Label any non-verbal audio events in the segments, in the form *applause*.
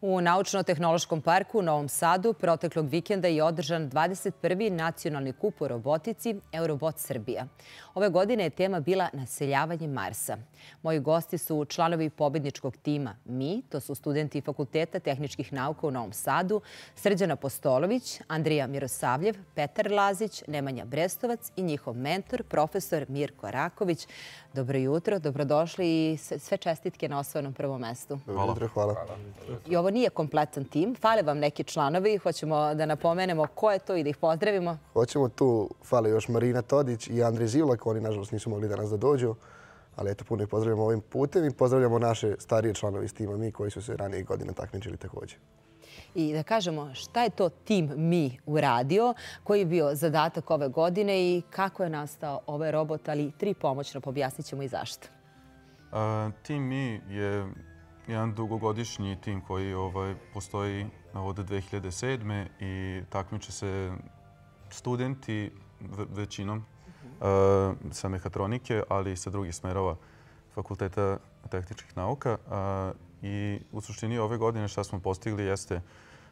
U Naučno-tehnološkom parku u Novom Sadu proteklog vikenda je održan 21. nacionalni kup u robotici Eurobot Srbija. Ove godine je tema bila naseljavanje Marsa. Moji gosti su članovi pobedničkog tima Mi, to su studenti Fakulteta tehničkih nauka u Novom Sadu, Srđana Postolović, Andrija Mirosavljev, Petar Lazić, Nemanja Brestovac i njihov mentor, profesor Mirko Raković. Dobro jutro, dobrodošli i sve čestitke na osvojenom prvom mestu. Dobro jutro, hvala. I ovo nije kompletan tim. Fale vam neki članovi. Hoćemo da napomenemo ko je to i da ih pozdravimo. Hoćemo tu, fale još Marina Todić i Andrej Zivlak. Oni, nažalost, nisu mogli danas da dođu. Ali eto, puno ih pozdravljamo ovim putem i pozdravljamo naše starije članovi iz tima Mi koji su se ranije godine takmičili također. I da kažemo šta je to tim Mi uradio, koji je bio zadatak ove godine i kako je nastao ovaj robot, ali tri pomoćno, objasnit ćemo i zašto. Tim Mi je jedan dugogodišnji tim koji ovaj, postoji od 2007. i takmiče se studenti većinom sa mehatronike, ali i sa drugih smerova Fakulteta tehničkih nauka. I u suštini ove godine što smo postigli jeste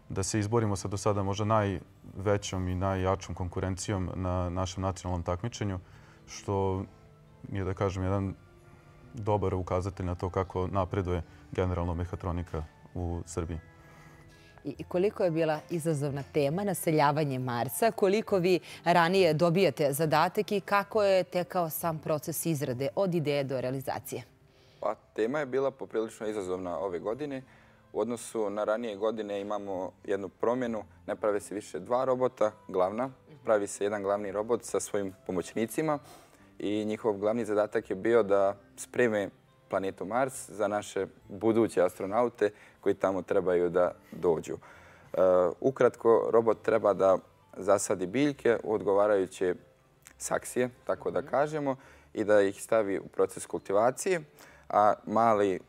da se izborimo sa do sada možda najvećom i najjačom konkurencijom na našem nacionalnom takmičenju, što je, da kažem, jedan dobar ukazatelj na to kako napreduje generalno mehatronika u Srbiji. I koliko je bila izazovna tema naseljavanje Marsa? Koliko vi ranije dobijate zadatek i kako je tekao sam proces izrade od ideje do realizacije? Pa, tema je bila poprilično izazovna ove godine. U odnosu na ranije godine imamo jednu promjenu. Ne prave se više dva robota, glavna. Pravi se jedan glavni robot sa svojim pomoćnicima i njihov glavni zadatak je bio da spreme planetu Mars za naše buduće astronaute koji tamo trebaju da dođu. E, ukratko, robot treba da zasadi biljke u odgovarajuće saksije, tako da kažemo, i da ih stavi u proces kultivacije, a mali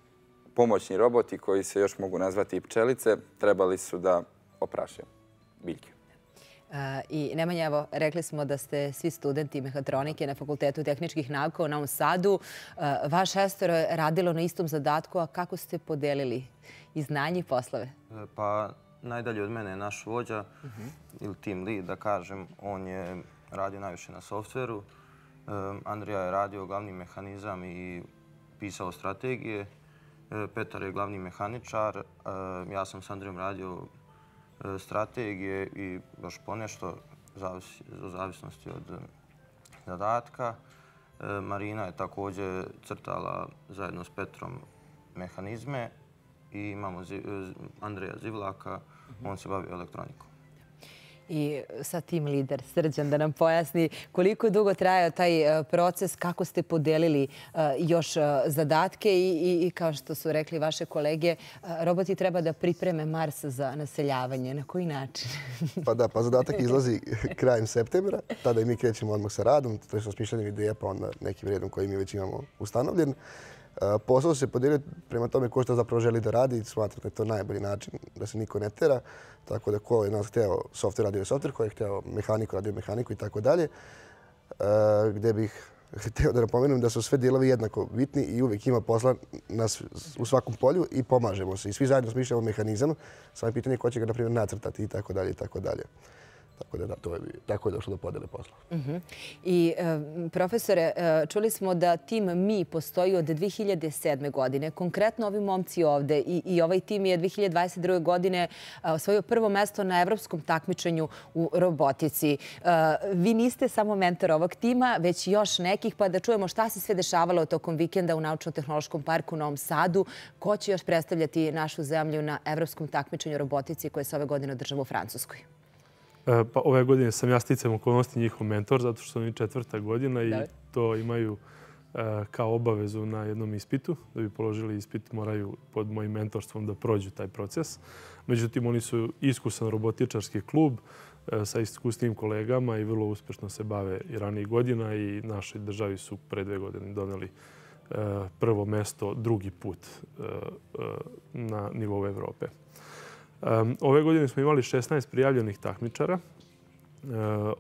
pomoćni roboti koji se još mogu nazvati i pčelice trebali su da opraše biljke. I Nemanja, evo, rekli smo da ste svi studenti mehatronike na Fakultetu tehničkih nauka u Novom Sadu. Vaš šestor je radilo na istom zadatku, a kako ste podelili i znanje i poslove? E, pa, najdalje od mene je naš vođa ili team lead, da kažem. On je radio najviše na softveru. E, Andrija je radio glavni mehanizam i pisao strategije. E, Petar je glavni mehaničar. Ja sam s Andrijom radio strategije i još ponešto u zavisnosti od e, zadatka. E, Marina je također crtala zajedno s Petrom mehanizme i imamo Andreja Zivlaka, on se bavi elektronikom i sa tim lider Srđan da nam pojasni koliko dugo traje taj e, proces, kako ste podelili e, još e, zadatke i kao što su rekli vaše kolege, roboti treba da pripreme Mars za naseljavanje. Na koji način? Pa da, pa zadatak *laughs* izlazi krajem septembra, tada i mi krećemo odmah sa radom, to je što smišljanjem ideja pa onda nekim redom koji mi već imamo ustanovljen. E, posao se podijelio prema tome ko što zapravo želi da radi. Smatram da je to najbolji način da se niko ne tera. Tako da ko je nas hteo software radio software, ko je hteo mehaniku radio mehaniku i tako dalje. E, gde bih *laughs* hteo da napomenem da su sve dijelovi jednako bitni i uvijek ima posla u svakom polju i pomažemo se. I svi zajedno smišljamo mehanizam. Samo je pitanje ko će ga, na primjer, nacrtati i tako dalje i tako dalje. Tako da, to je, tako je došlo do podele posla. Mhm. I, e, profesore, e, čuli smo da tim Mi postoji od 2007. godine. Konkretno ovi momci ovde i, ovaj tim je 2022. godine e, osvojio prvo mesto na evropskom takmičenju u robotici. E, vi niste samo mentor ovog tima, već još nekih, pa da čujemo šta se sve dešavalo tokom vikenda u Naučno-tehnološkom parku u Novom Sadu. Ko će još predstavljati našu zemlju na evropskom takmičenju robotici koje se ove godine održava u Francuskoj? E, pa ove godine sam ja sticam okolnosti njihov mentor, zato što su četvrta godina i to imaju e, kao obavezu na jednom ispitu. Da bi položili ispit, moraju pod mojim mentorstvom da prođu taj proces. Međutim, oni su iskusan robotičarski klub e, sa iskusnim kolegama i vrlo uspešno se bave i ranijih godina i našoj državi su pre dve godine doneli prvo mesto drugi put na nivou Evrope. Ove godine smo imali 16 prijavljenih takmičara.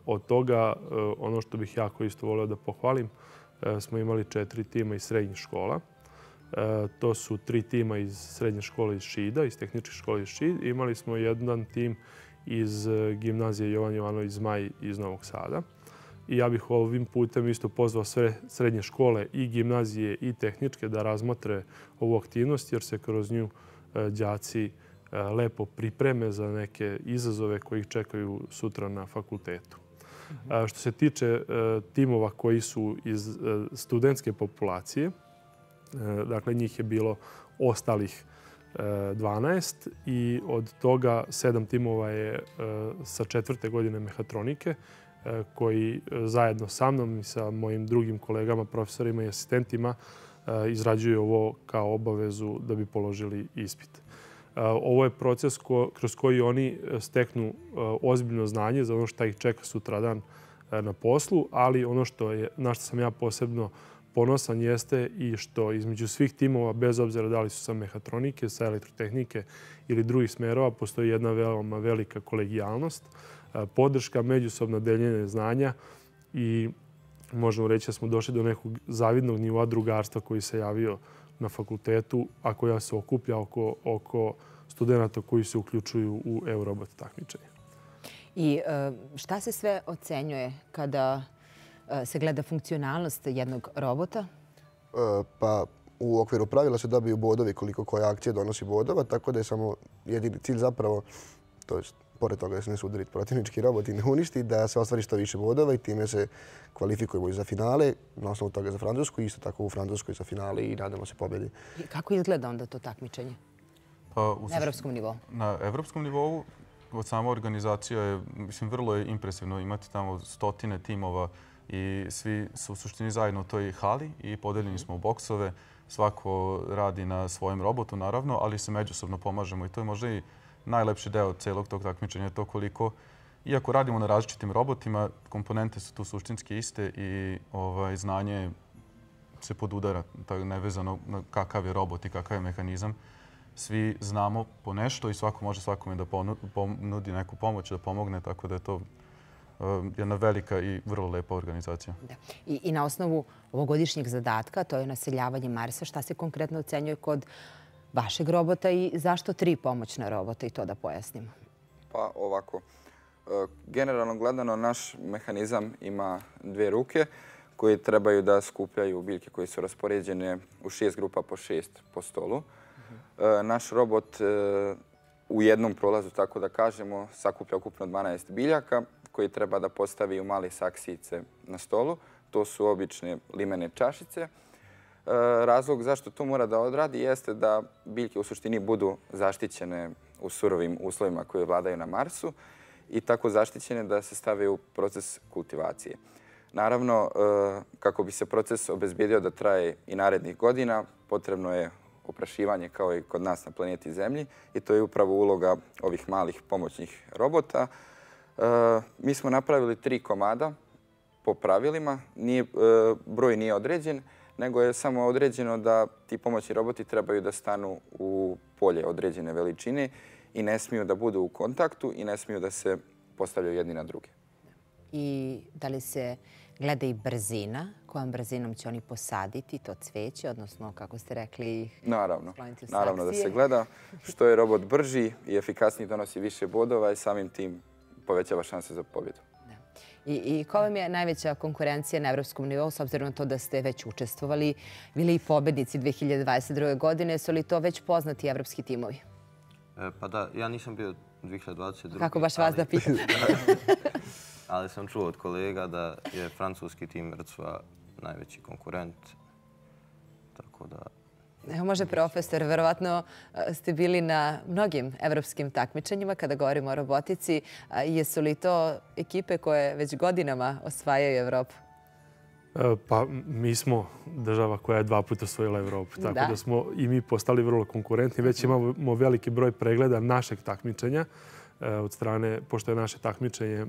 Od toga, ono što bih jako isto volio da pohvalim, smo imali četiri tima iz srednjih škola. To su tri tima iz srednje škole iz Šida, iz tehničke škole iz Šida. Imali smo jedan tim iz gimnazije Jovan Jovanović Zmaj iz Novog Sada. I ja bih ovim putem isto pozvao sve srednje škole i gimnazije i tehničke da razmotre ovu aktivnost jer se kroz nju džaci lepo pripreme za neke izazove koji ih čekaju sutra na fakultetu. Što se tiče e, timova koji su iz e, studentske populacije, e, dakle njih je bilo ostalih 12 i od toga sedam timova je sa četvrte godine mehatronike koji zajedno sa mnom i sa mojim drugim kolegama, profesorima i asistentima izrađuju ovo kao obavezu da bi položili ispit. Ovo je proces kroz koji oni e, steknu e, ozbiljno znanje za ono što ih čeka sutradan e, na poslu, ali ono što je, na što sam ja posebno ponosan jeste i što između svih timova, bez obzira da li su sa mehatronike, sa elektrotehnike ili drugih smerova, postoji jedna veoma velika kolegijalnost, podrška, međusobna deljenje znanja i možemo reći da smo došli do nekog zavidnog nivoa drugarstva koji se javio na fakultetu, a koja se okuplja oko, oko studenta koji se uključuju u Eurobot takmičenje. I e, šta se sve ocenjuje kada e, se gleda funkcionalnost jednog robota? E, pa u okviru pravila se dobiju bodovi koliko koja akcija donosi bodova, tako da je samo jedini cilj zapravo, to je pored toga da se ne sudariti protivnički robot i ne uništi, da se ostvari što više bodova i time se kvalifikujemo i za finale, na osnovu toga za Francusku, isto tako u Francuskoj za finale i nadamo se pobjedi. Kako izgleda onda to takmičenje? Pa, na evropskom nivou? Na evropskom nivou od sama organizacija je, mislim, vrlo je impresivno imati tamo stotine timova i svi su u suštini zajedno u toj hali i podeljeni smo u boksove. Svako radi na svojem robotu, naravno, ali se međusobno pomažemo i to je možda i najlepši deo celog tog takmičenja. je To koliko, iako radimo na različitim robotima, komponente su tu suštinski iste i ovaj, znanje se podudara, nevezano na kakav je robot i kakav je mehanizam svi znamo po nešto i svako može svakome da ponudi neku pomoć, da pomogne, tako da je to eh, jedna velika i vrlo lepa organizacija. I, I na osnovu ovogodišnjeg zadatka, to je naseljavanje Marsa, šta se konkretno ocenjuje kod vašeg robota i zašto tri pomoćna robota i to da pojasnimo? Pa ovako, e, generalno gledano naš mehanizam ima dve ruke koji trebaju da skupljaju biljke koje su raspoređene u šest grupa po šest po stolu. E, naš robot e, u jednom prolazu, tako da kažemo, sakuplja ukupno 12 biljaka koji treba da postavi u male saksice na stolu. To su obične limene čašice. E, razlog zašto to mora da odradi jeste da biljke u suštini budu zaštićene u surovim uslovima koje vladaju na Marsu i tako zaštićene da se stave u proces kultivacije. Naravno, e, kako bi se proces obezbijedio da traje i narednih godina, potrebno je oprašivanje kao i kod nas na planeti Zemlji i to je upravo uloga ovih malih pomoćnih robota. E, mi smo napravili tri komada po pravilima. E, broj nije određen, nego je samo određeno da ti pomoćni roboti trebaju da stanu u polje određene veličine i ne smiju da budu u kontaktu i ne smiju da se postavljaju jedni na druge. I da li se gleda i brzina, kojom brzinom će oni posaditi to cveće, odnosno, kako ste rekli, naravno, naravno da se gleda. *laughs* Što je robot brži i efikasniji donosi više bodova i samim tim povećava šanse za pobjedu. I, I ko vam je najveća konkurencija na evropskom nivou, s obzirom na to da ste već učestvovali, bili i pobednici 2022. godine, su li to već poznati evropski timovi? E, pa da, ja nisam bio 2022. Kako baš vas da pitam? *laughs* ali sam čuo od kolega da je francuski tim Rcva najveći konkurent. Tako da... Evo može profesor, verovatno ste bili na mnogim evropskim takmičenjima kada govorimo o robotici. Jesu li to ekipe koje već godinama osvajaju Evropu? E, pa mi smo država koja je dva puta osvojila Evropu, tako da smo i mi postali vrlo konkurentni. Već imamo veliki broj pregleda našeg takmičenja e, od strane, pošto je naše takmičenje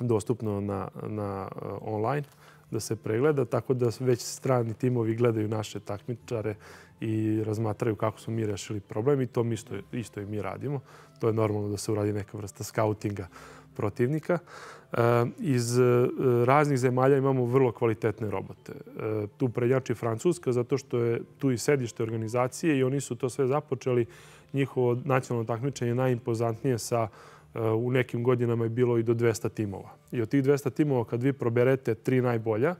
dostupno na, na online da se pregleda, tako da već strani timovi gledaju naše takmičare i razmatraju kako smo mi rešili problem i to isto, isto i mi radimo. To je normalno da se uradi neka vrsta skautinga protivnika. E, iz e, raznih zemalja imamo vrlo kvalitetne robote. E, tu prednjači Francuska zato što je tu i sedište organizacije i oni su to sve započeli. Njihovo nacionalno takmičenje je najimpozantnije sa u nekim godinama je bilo i do 200 timova. I od tih 200 timova, kad vi proberete tri najbolja,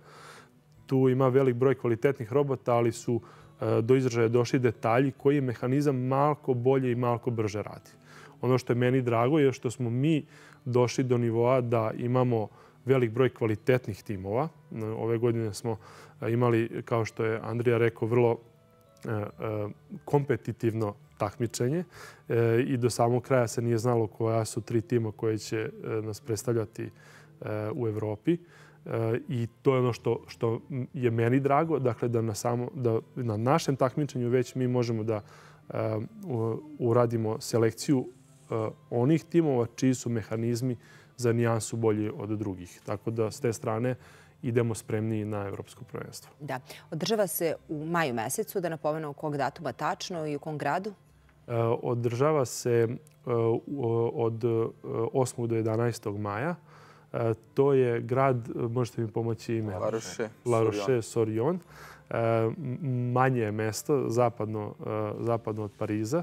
tu ima velik broj kvalitetnih robota, ali su E, do izražaja došli detalji koji mehanizam malko bolje i malko brže radi. Ono što je meni drago je što smo mi došli do nivoa da imamo velik broj kvalitetnih timova. E, ove godine smo e, imali, kao što je Andrija rekao, vrlo kompetitivno takmičenje i do samog kraja se nije znalo koja su tri tima koje će nas predstavljati u Evropi. I to je ono što, što je meni drago, dakle da na, samo, da na našem takmičenju već mi možemo da uradimo selekciju onih timova čiji su mehanizmi za nijansu bolji od drugih. Tako da s te strane idemo spremni na Evropsko prvenstvo. Da. Održava se u maju mesecu, da napomenem kog datuma tačno i u kom gradu? Održava se od 8. do 11. maja. To je grad, možete mi pomoći ime? La Roche, Sorion. Manje je mesto, zapadno, zapadno od Pariza.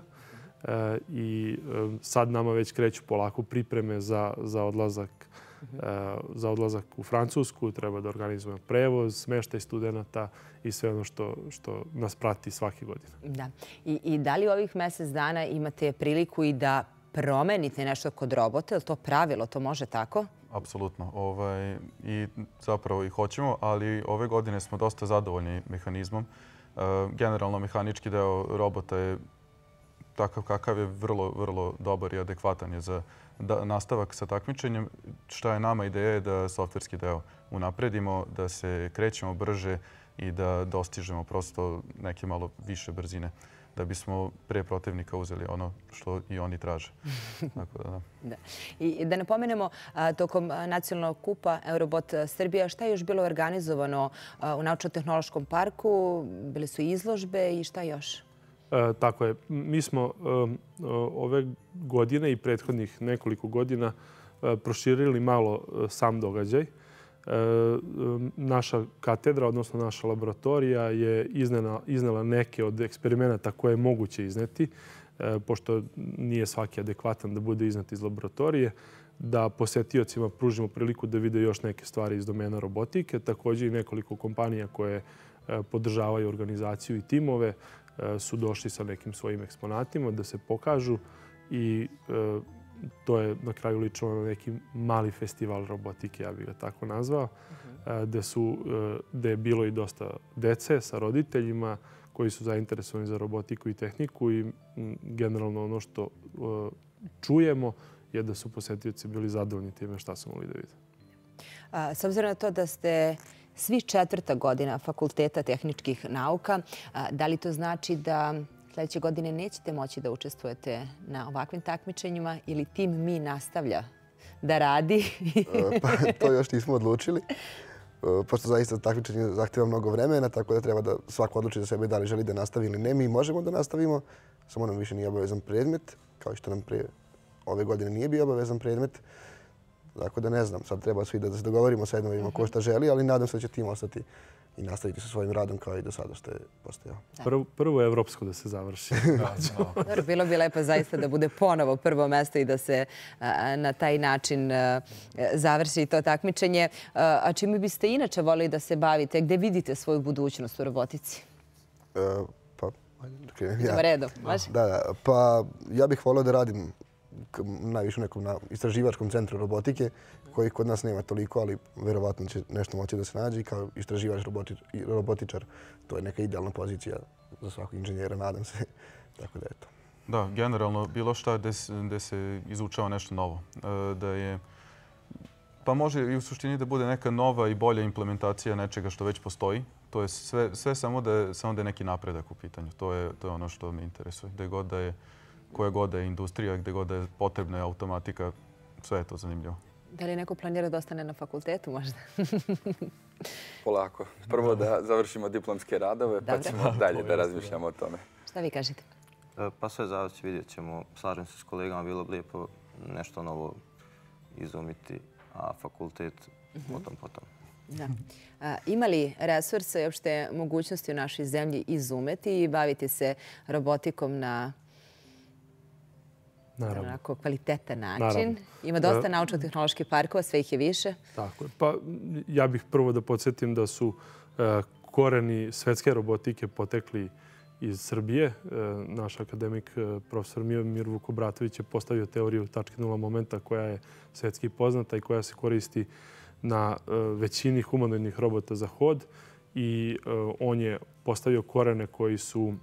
I sad nama već kreću polako pripreme za, za odlazak za odlazak u Francusku, treba da organizujemo prevoz, smeštaj studenta i sve ono što, što nas prati svake godine. Da. I, I da li ovih mjesec dana imate priliku i da promenite nešto kod robota? Je li to pravilo? To može tako? Apsolutno. Ovaj, I zapravo i hoćemo, ali ove godine smo dosta zadovoljni mehanizmom. E, generalno, mehanički deo robota je takav kakav je vrlo, vrlo dobar i adekvatan je za nastavak sa takmičenjem. Šta je nama ideja je da softverski deo unapredimo, da se krećemo brže i da dostižemo prosto neke malo više brzine da bismo pre protivnika uzeli ono što i oni traže. *laughs* Tako da, da. I da napomenemo, tokom nacionalnog kupa Eurobot Srbija, šta je još bilo organizovano u Naučno-tehnološkom parku? Bili su izložbe i šta još? E, tako je. Mi smo e, ove godine i prethodnih nekoliko godina e, proširili malo sam događaj. E, naša katedra, odnosno naša laboratorija, je iznela neke od eksperimenata koje je moguće izneti, e, pošto nije svaki adekvatan da bude iznet iz laboratorije, da posjetiocima pružimo priliku da vide još neke stvari iz domena robotike. Također i nekoliko kompanija koje e, podržavaju organizaciju i timove su došli sa nekim svojim eksponatima da se pokažu i to je na kraju lično na neki mali festival robotike, ja bih ga tako nazvao, e, gde, su, gde je bilo i dosta dece sa roditeljima koji su zainteresovani za robotiku i tehniku i generalno ono što čujemo je da su posjetioci bili zadovoljni time šta su mogli da vide. S obzirom na to da ste svi četvrta godina Fakulteta tehničkih nauka. Da li to znači da sljedeće godine nećete moći da učestvujete na ovakvim takmičenjima ili tim mi nastavlja da radi? E, pa, to još nismo odlučili. E, pošto zaista takmičenje zahtjeva mnogo vremena, tako da treba da svako odluči za sebe da li želi da nastavi ili ne. Mi možemo da nastavimo, samo nam više nije obavezan predmet, kao što nam prije ove godine nije bio obavezan predmet. Tako da ne znam, sad treba svi da se dogovorimo sa jednom ko šta želi, ali nadam se da će tim ostati i nastaviti sa svojim radom kao i do sada što je postojao. Prvo, prvo je evropsko da se završi. *laughs* Dobro, bilo bi lepo zaista da bude ponovo prvo mesto i da se na taj način završi to takmičenje. A čime biste inače volili da se bavite? Gde vidite svoju budućnost u robotici? E, pa, ja. redom, Da, da, pa ja bih volio da radim najviše u nekom istraživačkom centru robotike, koji kod nas nema toliko, ali verovatno će nešto moći da se nađe. Kao istraživač robotičar, to je neka idealna pozicija za svakog inženjera, nadam se. *laughs* Tako da je to. Da, generalno bilo šta gde se izučava nešto novo. E, da je Pa može i u suštini da bude neka nova i bolja implementacija nečega što već postoji. To je sve, sve samo, da je, samo da je neki napredak u pitanju. To je, to je ono što me interesuje. Da je god da je koje god je industrija, gde god je potrebna automatika, sve je to zanimljivo. Da li neko planira da ostane na fakultetu možda? *laughs* Polako. Prvo da završimo diplomske radove, pa ćemo dalje da razmišljamo o tome. Šta vi kažete? E, pa sve zavisi, vidjet ćemo. Slažem se s kolegama, bilo bi lijepo nešto novo izumiti, a fakultet potom potom. Da. Ima li resursa i opšte mogućnosti u našoj zemlji izumeti i baviti se robotikom na onako kvalitetan način? Ima dosta naučno-tehnoloških parkova, sve ih je više. Tako je. Pa ja bih prvo da podsjetim da su e, koreni svetske robotike potekli iz Srbije. E, naš akademik, e, profesor Mir Vukobratović, je postavio teoriju tačke nula momenta koja je svetski poznata i koja se koristi na e, većini humanoidnih robota za hod i on je postavio korene koji su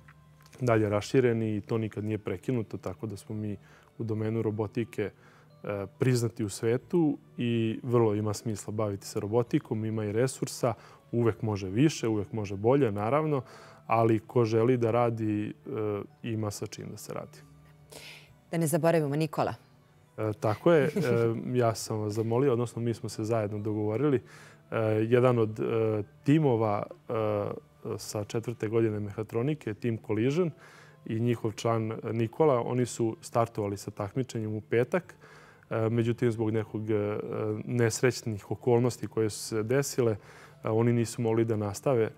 dalje rašireni i to nikad nije prekinuto, tako da smo mi u domenu robotike priznati u svetu i vrlo ima smisla baviti se robotikom, ima i resursa, uvek može više, uvek može bolje, naravno, ali ko želi da radi, ima sa čim da se radi. Da ne zaboravimo Nikola. E, tako je. E, ja sam vas zamolio, odnosno mi smo se zajedno dogovorili. E, jedan od timova sa četvrte godine mehatronike, Team Collision i njihov član Nikola, oni su startovali sa takmičenjem u petak. E, međutim, zbog nekog e, nesrećnih okolnosti koje su se desile, e, oni nisu mogli da nastave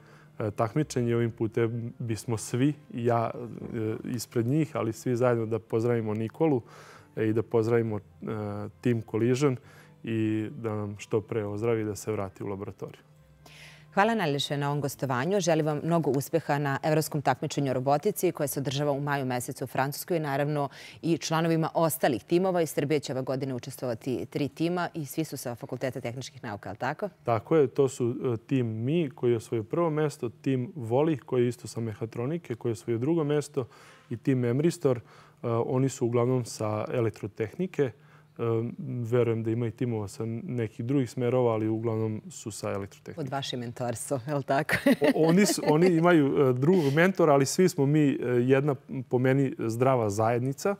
takmičenje. Ovim putem bismo svi, ja ispred njih, ali svi zajedno da pozdravimo Nikolu i da pozdravimo Team Collision i da nam što pre ozdravi da se vrati u laboratoriju. Hvala najljepše na ovom gostovanju. Želim vam mnogo uspeha na Evropskom takmičenju robotici koje se održava u maju mesecu u Francuskoj i naravno i članovima ostalih timova. Iz Srbije će ove godine učestvovati tri tima i svi su sa Fakulteta tehničkih nauka, ali tako? Tako je. To su e, tim Mi koji je osvojio prvo mesto, tim Voli koji je isto sa mehatronike koji je osvojio drugo mesto i tim Emristor e, oni su uglavnom sa elektrotehnike. Verujem da ima i timova sa nekih drugih smerova, ali uglavnom su sa elektrotehnike. Od vaše mentorstvo, je li tako? Oni imaju eh, drugog mentora, ali svi smo mi jedna po meni zdrava zajednica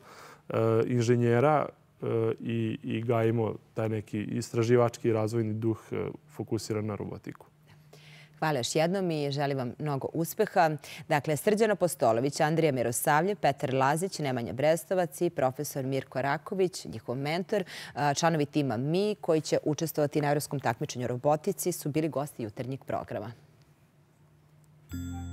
inženjera i gajimo taj neki istraživački razvojni duh fokusiran na robotiku. Hvala još jednom i želim vam mnogo uspeha. Dakle, Srđano Postolović, Andrija Mirosavlje, Petar Lazić, Nemanja Brestovac i profesor Mirko Raković, njihov mentor, članovi tima Mi, koji će učestovati na Evropskom takmičenju robotici, su bili gosti jutarnjeg programa. Thank you.